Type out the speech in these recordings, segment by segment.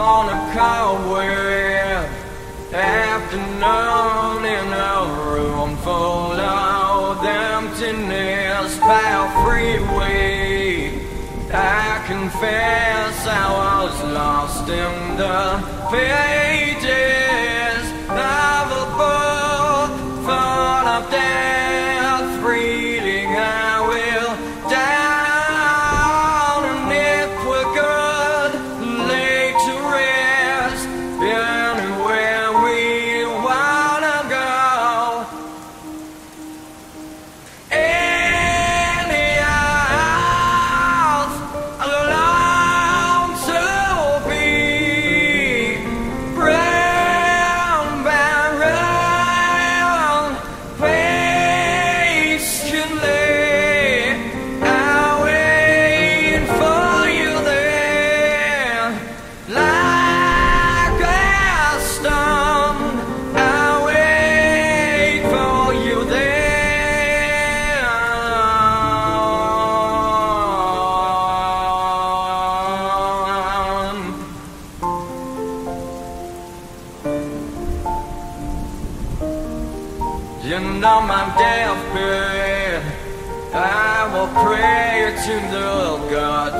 on a cobweb afternoon in a room full of emptiness by freeway. I confess I was lost in the pages. And on my deathbed, I will pray to the Lord God.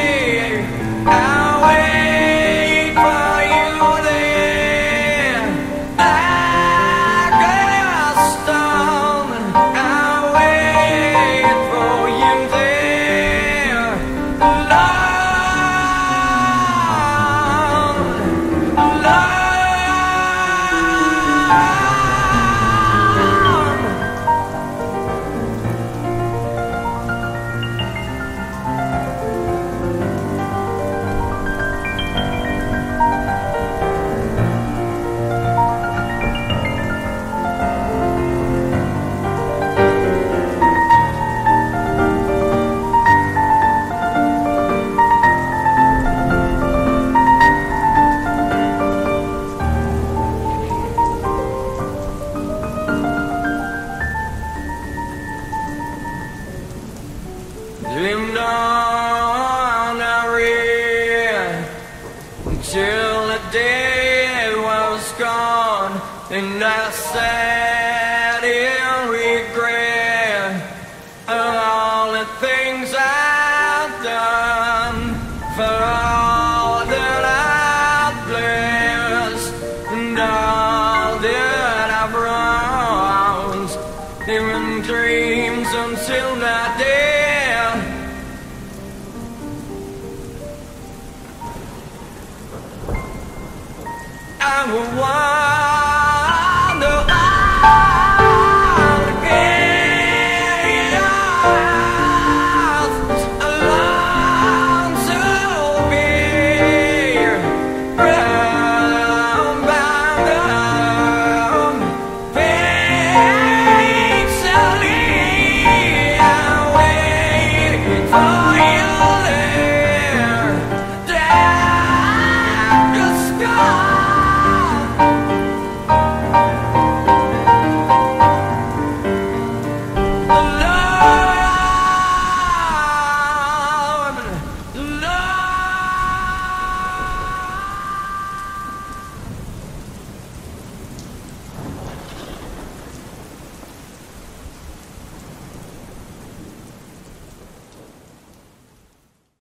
Slim down, I read.